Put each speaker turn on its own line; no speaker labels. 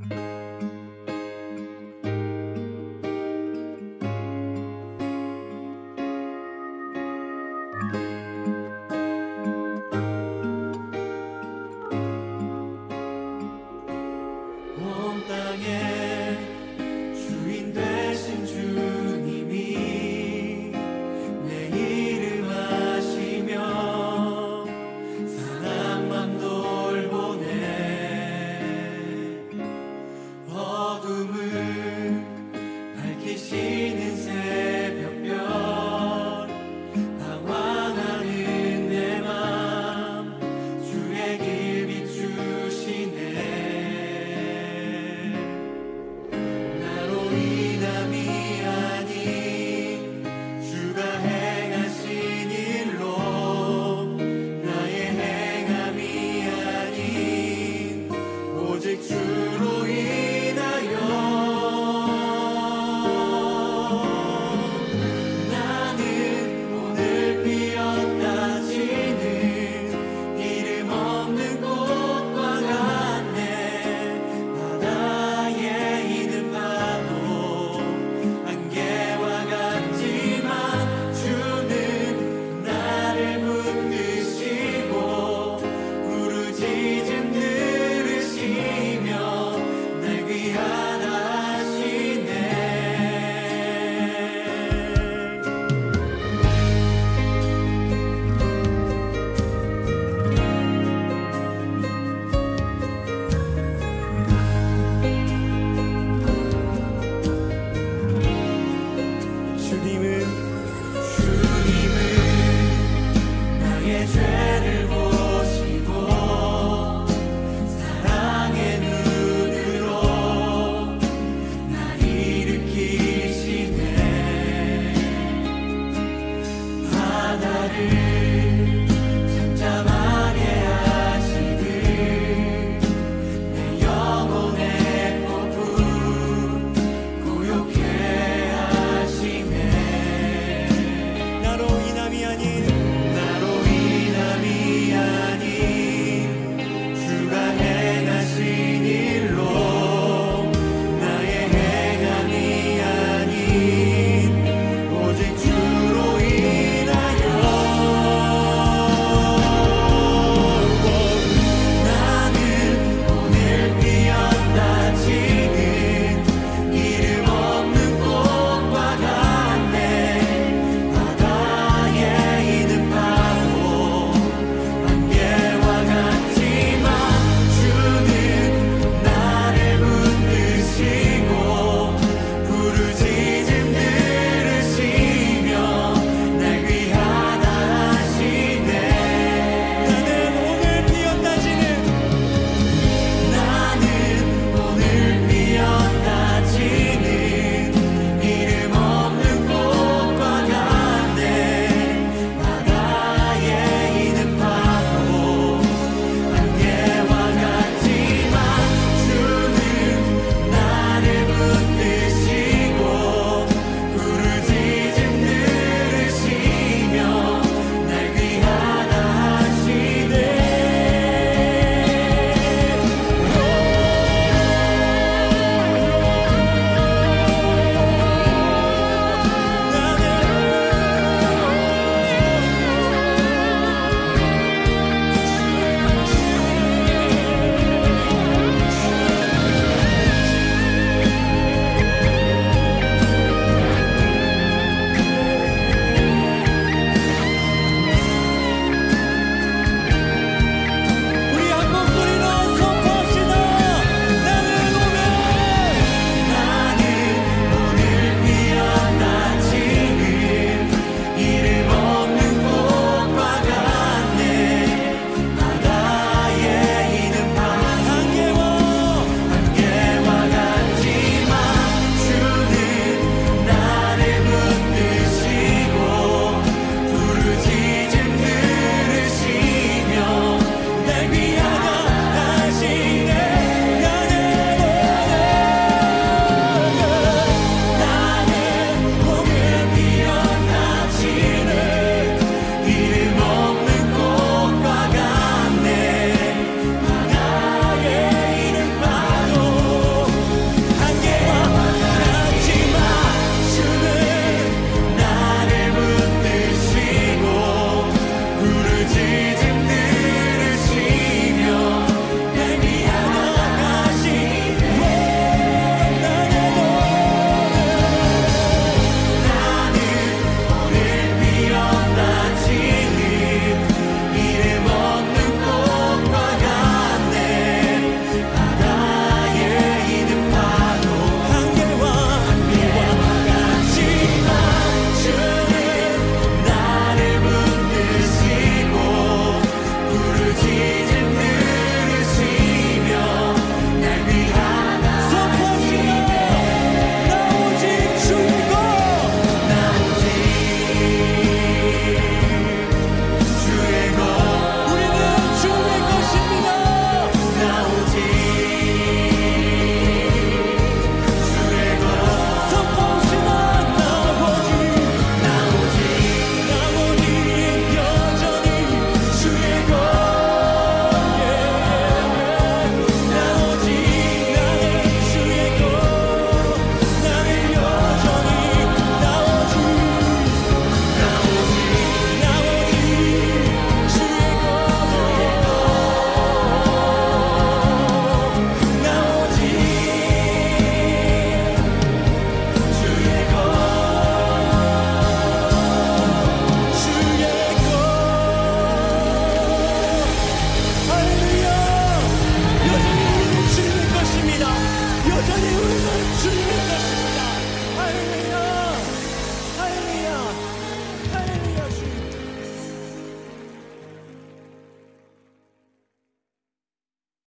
온 땅의 Tonight, tonight.